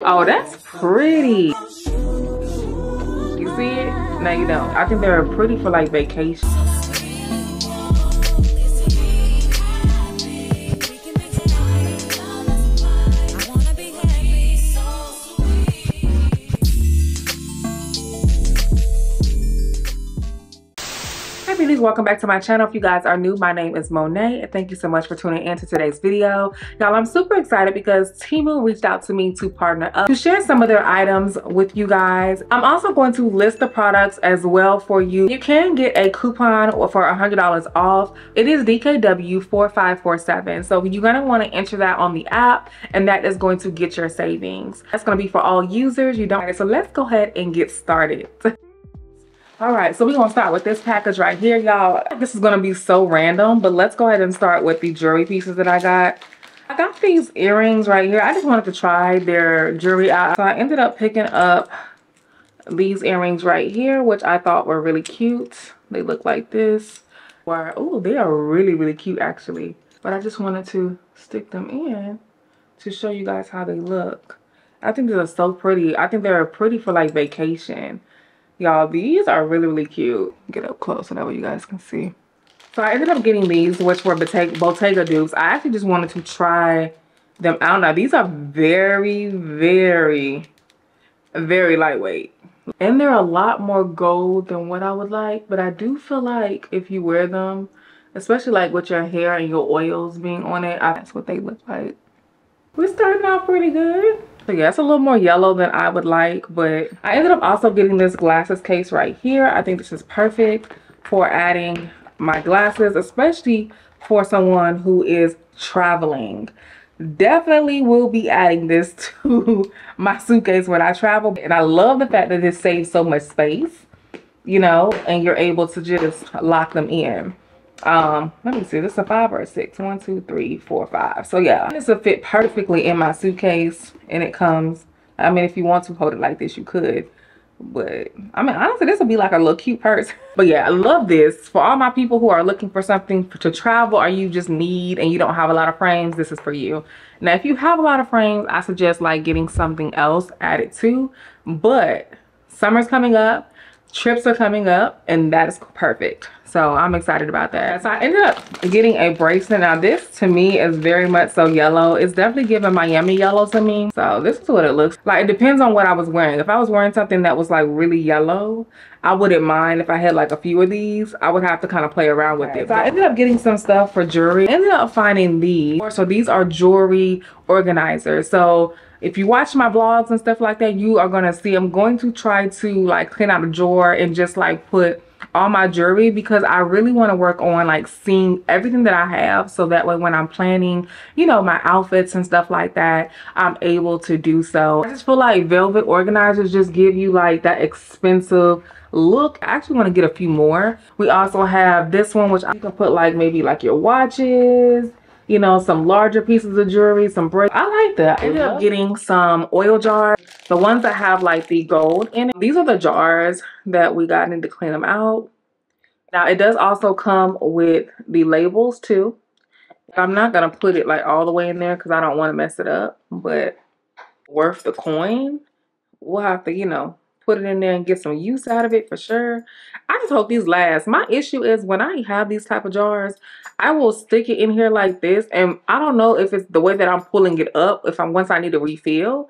Oh, that's pretty. You see it? No, you don't. I think they're pretty for like vacation. Welcome back to my channel if you guys are new. My name is monet and thank you so much for tuning in to today's video. Y'all i'm super excited because Temu reached out to me to partner up to share some of their items with you guys. I'm also going to list the products as well for you. You can get a coupon for a hundred dollars off. It is dkw 4547 so you're going to want to enter that on the app and that is going to get your savings. That's going to be for all users. You don't so let's go ahead and get started All right, so we're gonna start with this package right here, y'all. This is gonna be so random, but let's go ahead and start with the jewelry pieces that I got. I got these earrings right here. I just wanted to try their jewelry out. So I ended up picking up these earrings right here, which I thought were really cute. They look like this. Oh, they are really, really cute actually. But I just wanted to stick them in to show you guys how they look. I think these are so pretty. I think they're pretty for like vacation. Y'all, these are really, really cute. Get up close so that way you guys can see. So I ended up getting these, which were Bottega, dupes. I actually just wanted to try them out. Now, these are very, very, very lightweight. And they're a lot more gold than what I would like. But I do feel like if you wear them, especially like with your hair and your oils being on it, that's what they look like. We're starting out pretty good. So yeah, it's a little more yellow than I would like, but I ended up also getting this glasses case right here. I think this is perfect for adding my glasses, especially for someone who is traveling. Definitely will be adding this to my suitcase when I travel. And I love the fact that this saves so much space, you know, and you're able to just lock them in um let me see this is a five or a six? One two three four five. So yeah this will fit perfectly in my suitcase and it comes i mean if you want to hold it like this you could but i mean honestly this will be like a little cute purse. But yeah i love this. For all my people who are looking for something to travel or you just need and you don't have a lot of frames this is for you. Now if you have a lot of frames i suggest like getting something else added too. But summer's coming up trips are coming up and that is perfect. So i'm excited about that. So i ended up getting a bracelet now this to me is very much so yellow. It's definitely giving miami yellow to me. So this is what it looks like. It depends on what i was wearing. If i was wearing something that was like really yellow i wouldn't mind if i had like a few of these. I would have to kind of play around with it. So i ended up getting some stuff for jewelry. Ended up finding these. So these are jewelry organizers. So if you watch my vlogs and stuff like that you are gonna see i'm going to try to like clean out a drawer and just like put all my jewelry because I really want to work on like seeing everything that I have so that way when I'm planning you know my outfits and stuff like that I'm able to do so. I just feel like velvet organizers just give you like that expensive look. I actually want to get a few more. We also have this one which I can put like maybe like your watches you know, some larger pieces of jewelry, some bracelets. I like that. I ended up getting some oil jars. The ones that have like the gold in it. These are the jars that we got. I need to clean them out. Now, it does also come with the labels too. I'm not going to put it like all the way in there because I don't want to mess it up. But worth the coin. We'll have to, you know, put it in there and get some use out of it for sure. I just hope these last. My issue is when I have these type of jars, I will stick it in here like this. And I don't know if it's the way that I'm pulling it up, if I'm once I need to refill,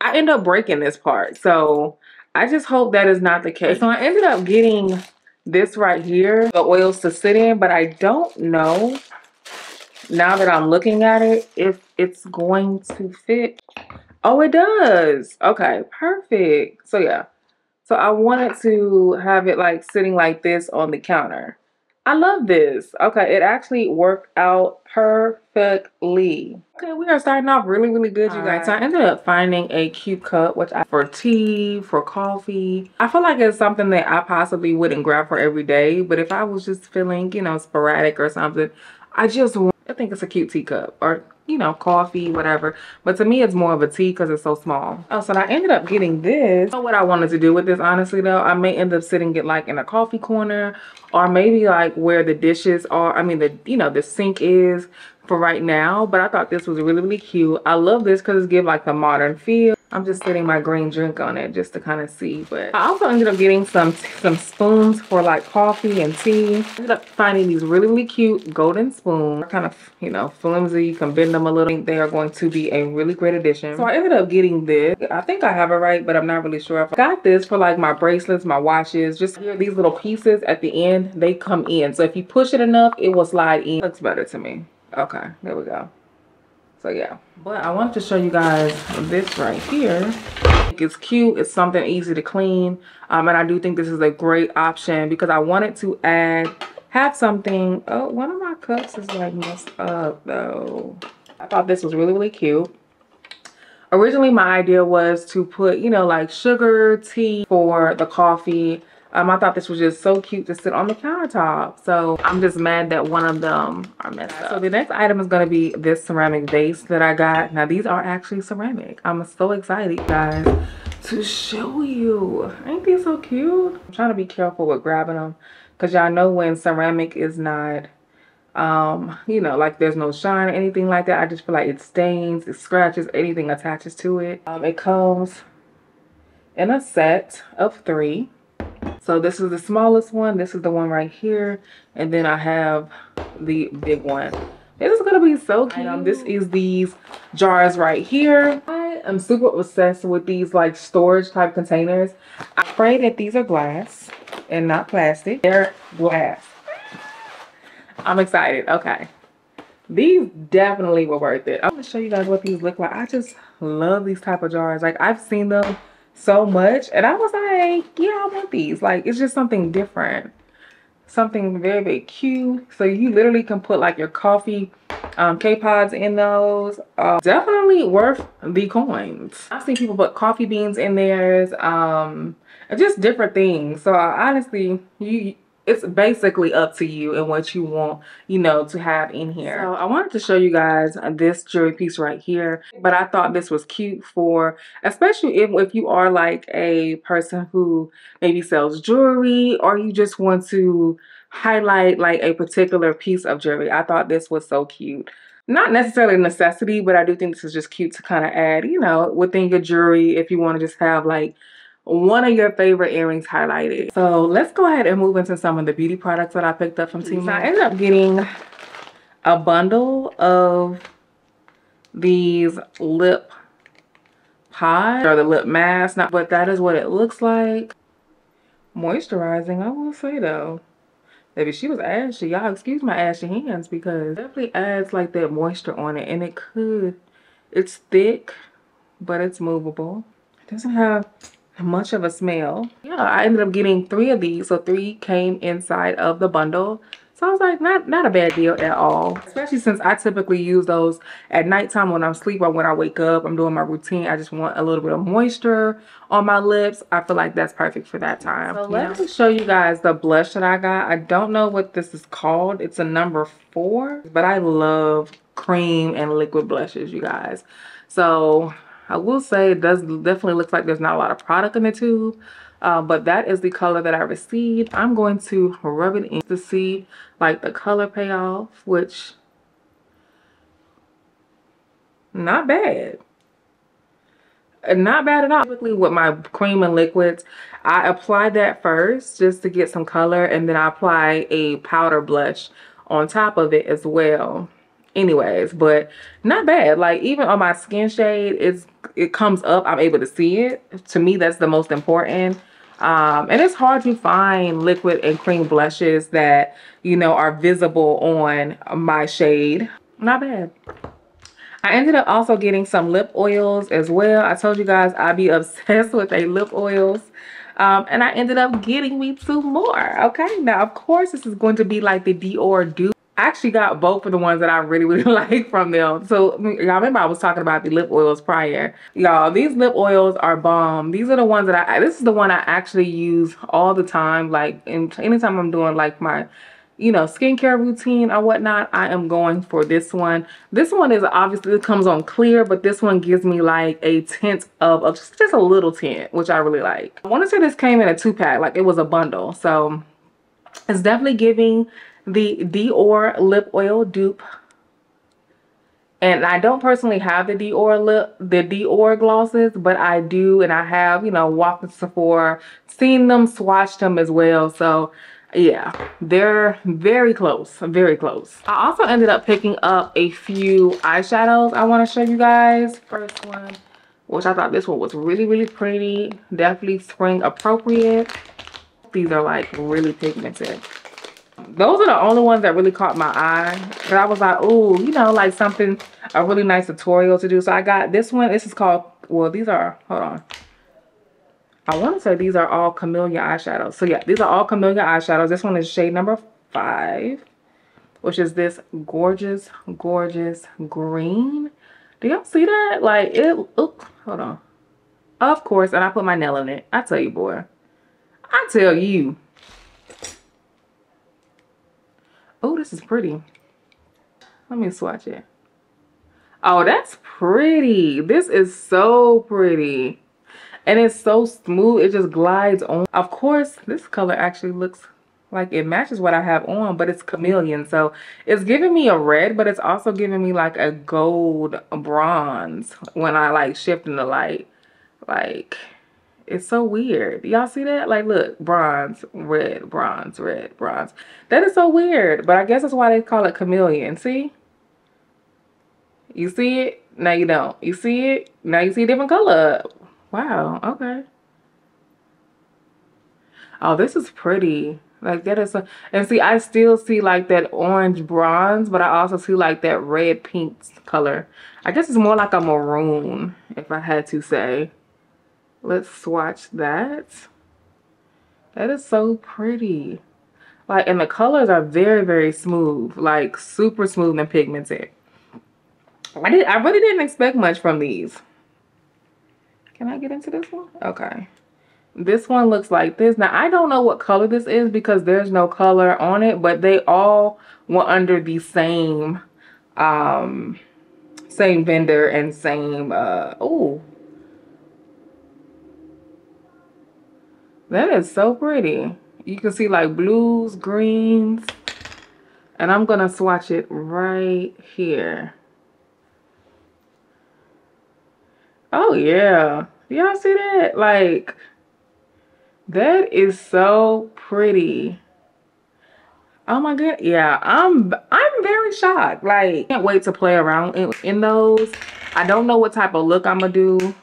I end up breaking this part. So I just hope that is not the case. So I ended up getting this right here, the oils to sit in, but I don't know now that I'm looking at it if it's going to fit. Oh, it does. Okay, perfect. So yeah. So I wanted to have it like sitting like this on the counter. I love this. Okay, it actually worked out perfectly. Okay, we are starting off really, really good, you guys. So I ended up finding a cute cup, which I for tea, for coffee. I feel like it's something that I possibly wouldn't grab for every day, but if I was just feeling, you know, sporadic or something, I just I think it's a cute teacup or you know, coffee, whatever. But to me, it's more of a tea because it's so small. Oh, so I ended up getting this. what I wanted to do with this, honestly, though. I may end up sitting it like in a coffee corner or maybe like where the dishes are. I mean, the, you know, the sink is for right now. But I thought this was really, really cute. I love this because it gives like the modern feel. I'm just getting my green drink on it just to kind of see. But I also ended up getting some some spoons for like coffee and tea. I ended up finding these really, really cute golden spoons. They're kind of, you know, flimsy. You can bend them a little. They are going to be a really great addition. So I ended up getting this. I think I have it right, but I'm not really sure. I got this for like my bracelets, my watches. Just here, these little pieces at the end, they come in. So if you push it enough, it will slide in. Looks better to me. Okay, there we go. So yeah, but I wanted to show you guys this right here. It's cute, it's something easy to clean. Um, and I do think this is a great option because I wanted to add, have something, oh, one of my cups is like messed up though. I thought this was really, really cute. Originally, my idea was to put, you know, like sugar, tea for the coffee, um, I thought this was just so cute to sit on the countertop. So I'm just mad that one of them are messed up. So the next item is going to be this ceramic vase that I got. Now these are actually ceramic. I'm so excited guys to show you. Ain't these so cute? I'm trying to be careful with grabbing them because y'all know when ceramic is not um you know like there's no shine or anything like that i just feel like it stains it scratches anything attaches to it um it comes in a set of three so this is the smallest one. This is the one right here. And then I have the big one. This is gonna be so cute. Um, this is these jars right here. I am super obsessed with these like storage type containers. I pray that these are glass and not plastic. They're glass. I'm excited. Okay. These definitely were worth it. I'm gonna show you guys what these look like. I just love these type of jars. Like I've seen them so much. And I was like, yeah, I want these. Like, it's just something different. Something very, very cute. So you literally can put like your coffee um, K-Pods in those. Uh, definitely worth the coins. I've seen people put coffee beans in theirs. Um, just different things. So uh, honestly, you it's basically up to you and what you want, you know, to have in here. So I wanted to show you guys this jewelry piece right here, but I thought this was cute for, especially if, if you are like a person who maybe sells jewelry or you just want to highlight like a particular piece of jewelry. I thought this was so cute not necessarily a necessity, but I do think this is just cute to kind of add, you know, within your jewelry if you want to just have like one of your favorite earrings highlighted. So let's go ahead and move into some of the beauty products that I picked up from. So I ended up getting a bundle of these lip pods or the lip mask, not, but that is what it looks like. Moisturizing, I will say though. Maybe she was ashy. Y'all excuse my ashy hands because it definitely adds like that moisture on it and it could, it's thick, but it's movable. It doesn't have much of a smell. Yeah, I ended up getting three of these. So three came inside of the bundle. So I was like, not, not a bad deal at all. Especially since I typically use those at nighttime when I'm asleep or when I wake up. I'm doing my routine. I just want a little bit of moisture on my lips. I feel like that's perfect for that time. So let me show you guys the blush that I got. I don't know what this is called. It's a number four. But I love cream and liquid blushes, you guys. So I will say it does definitely looks like there's not a lot of product in the tube. Uh, but that is the color that I received. I'm going to rub it in to see like the color payoff, which not bad. Not bad at all. Typically with my cream and liquids, I apply that first just to get some color and then I apply a powder blush on top of it as well anyways but not bad like even on my skin shade it's it comes up i'm able to see it to me that's the most important um, and it's hard to find liquid and cream blushes that you know are visible on my shade not bad I ended up also getting some lip oils as well. I told you guys I'd be obsessed with a lip oils. Um, and I ended up getting me two more. Okay, now of course this is going to be like the Dior Dupe I actually got both of the ones that I really, really like from them. So y'all remember I was talking about the lip oils prior. Y'all, these lip oils are bomb. These are the ones that I, this is the one I actually use all the time. Like in, anytime I'm doing like my, you know, skincare routine or whatnot, I am going for this one. This one is obviously, it comes on clear, but this one gives me like a tint of, of just, just a little tint, which I really like. I want to say this came in a two pack, like it was a bundle. So it's definitely giving the Dior lip oil dupe And I don't personally have the Dior lip, the Dior glosses, but I do, and I have, you know, walked to Sephora, seen them, swatched them as well. So yeah, they're very close, very close. I also ended up picking up a few eyeshadows I want to show you guys. First one, which I thought this one was really, really pretty. Definitely spring appropriate. These are like really pigmented those are the only ones that really caught my eye. But I was like, oh, you know, like something, a really nice tutorial to do. So I got this one. This is called, well, these are, hold on. I want to say these are all chameleon eyeshadows. So yeah, these are all chameleon eyeshadows. This one is shade number five, which is this gorgeous, gorgeous green. Do y'all see that? Like it, hold on. Of course, and I put my nail in it. I tell you, boy. I tell you. Oh, this is pretty. Let me swatch it. Oh, that's pretty. This is so pretty. And it's so smooth. It just glides on. Of course, this color actually looks like it matches what I have on, but it's chameleon. So it's giving me a red, but it's also giving me like a gold bronze when I like shift in the light. Like, it's so weird. Y'all see that? Like, look, bronze, red, bronze, red, bronze. That is so weird. But I guess that's why they call it chameleon. See? You see it? Now you don't. You see it? Now you see a different color. Wow. Okay. Oh, this is pretty. Like that is and see, I still see like that orange bronze, but I also see like that red pink color. I guess it's more like a maroon, if I had to say. Let's swatch that. That is so pretty. Like, and the colors are very, very smooth. Like, super smooth and pigmented. I did. I really didn't expect much from these. Can I get into this one? Okay. This one looks like this. Now, I don't know what color this is because there's no color on it, but they all were under the same, um, same vendor and same, uh, oh, That is so pretty. You can see like blues, greens. And I'm going to swatch it right here. Oh, yeah. Y'all see that? Like, that is so pretty. Oh my god, yeah, I'm I'm very shocked. Like, can't wait to play around in, in those. I don't know what type of look I'm gonna do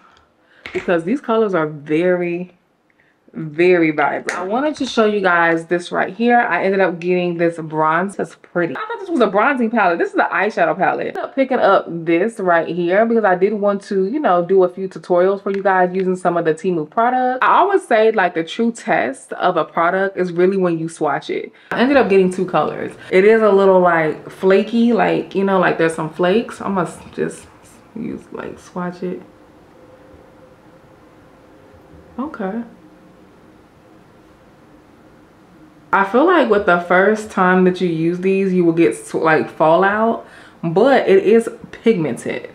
because these colors are very very vibrant. I wanted to show you guys this right here. I ended up getting this bronze. That's pretty. I thought this was a bronzing palette. This is the eyeshadow palette. I up picking up this right here because I did want to, you know, do a few tutorials for you guys using some of the Temu products. I always say like the true test of a product is really when you swatch it. I ended up getting two colors. It is a little like flaky, like, you know, like there's some flakes. I'm gonna just use like swatch it. Okay. I feel like with the first time that you use these, you will get like fallout, but it is pigmented.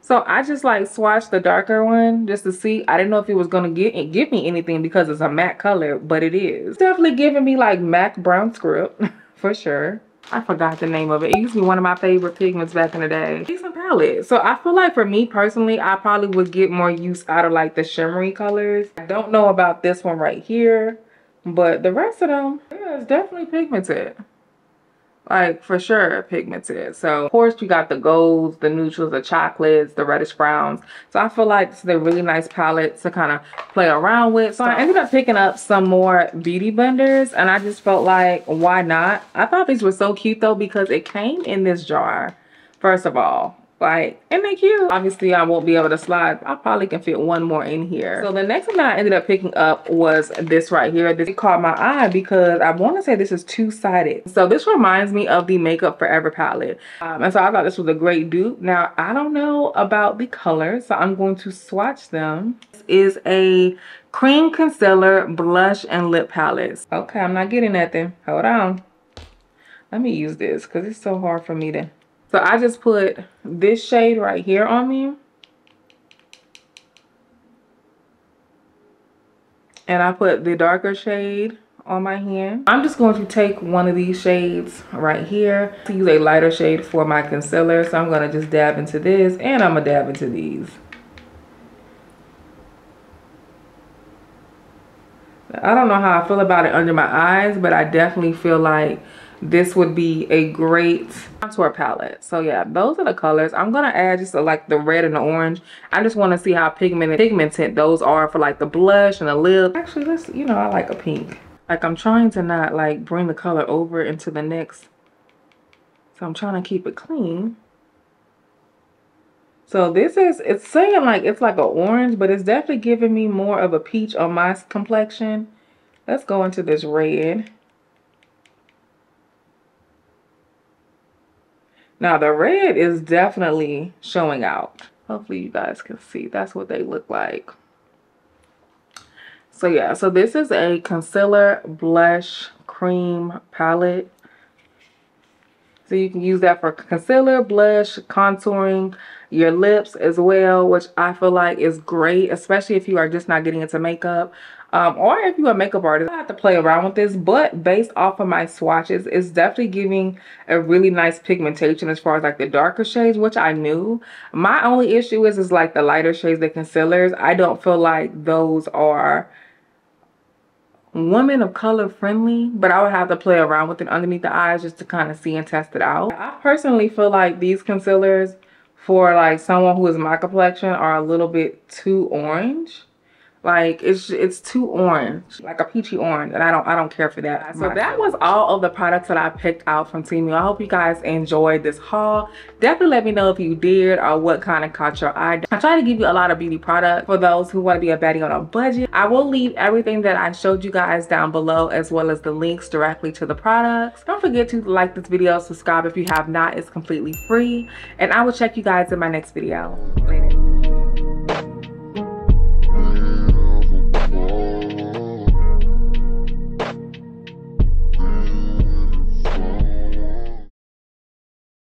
So I just like swatched the darker one just to see. I didn't know if it was gonna get give me anything because it's a matte color, but it is. Definitely giving me like MAC brown script for sure. I forgot the name of it. It used to be one of my favorite pigments back in the day. Decent palette. So I feel like for me personally, I probably would get more use out of like the shimmery colors. I don't know about this one right here. But the rest of them, yeah, it's definitely pigmented. Like, for sure, pigmented. So, of course, you got the golds, the neutrals, the chocolates, the reddish browns. So, I feel like it's a really nice palette to kind of play around with. So, I ended up picking up some more beauty blenders. And I just felt like, why not? I thought these were so cute, though, because it came in this jar, first of all like and they cute. Obviously i won't be able to slide. I probably can fit one more in here. So the next that i ended up picking up was this right here. This caught my eye because i want to say this is two-sided. So this reminds me of the makeup forever palette. Um, and so i thought this was a great dupe. Now i don't know about the colors so i'm going to swatch them. This is a cream concealer blush and lip palette. Okay i'm not getting nothing. Hold on. Let me use this because it's so hard for me to so I just put this shade right here on me. And I put the darker shade on my hand. I'm just going to take one of these shades right here to use a lighter shade for my concealer. So I'm going to just dab into this and I'm going to dab into these. I don't know how I feel about it under my eyes, but I definitely feel like this would be a great contour palette. So yeah, those are the colors. I'm to add just uh, like the red and the orange. I just want to see how pigmented, pigmented those are for like the blush and the lip. Actually, let's, you know, I like a pink. Like I'm trying to not like bring the color over into the next. So I'm trying to keep it clean. So this is, it's saying like it's like an orange, but it's definitely giving me more of a peach on my complexion. Let's go into this red. Now the red is definitely showing out. Hopefully you guys can see. That's what they look like. So yeah, so this is a concealer blush cream palette. So you can use that for concealer, blush, contouring, your lips as well, which I feel like is great, especially if you are just not getting into makeup. Um, or if you're a makeup artist, I have to play around with this, but based off of my swatches, it's definitely giving a really nice pigmentation as far as like the darker shades, which I knew. My only issue is, is like the lighter shades, the concealers. I don't feel like those are women of color friendly but i would have to play around with it underneath the eyes just to kind of see and test it out i personally feel like these concealers for like someone who is my complexion are a little bit too orange like it's it's too orange, like a peachy orange, and I don't I don't care for that. So that was all of the products that I picked out from Temu. I hope you guys enjoyed this haul. Definitely let me know if you did or what kind of caught your eye. I try to give you a lot of beauty products for those who want to be a baddie on a budget. I will leave everything that I showed you guys down below as well as the links directly to the products. Don't forget to like this video, subscribe if you have not. It's completely free. And I will check you guys in my next video. Later.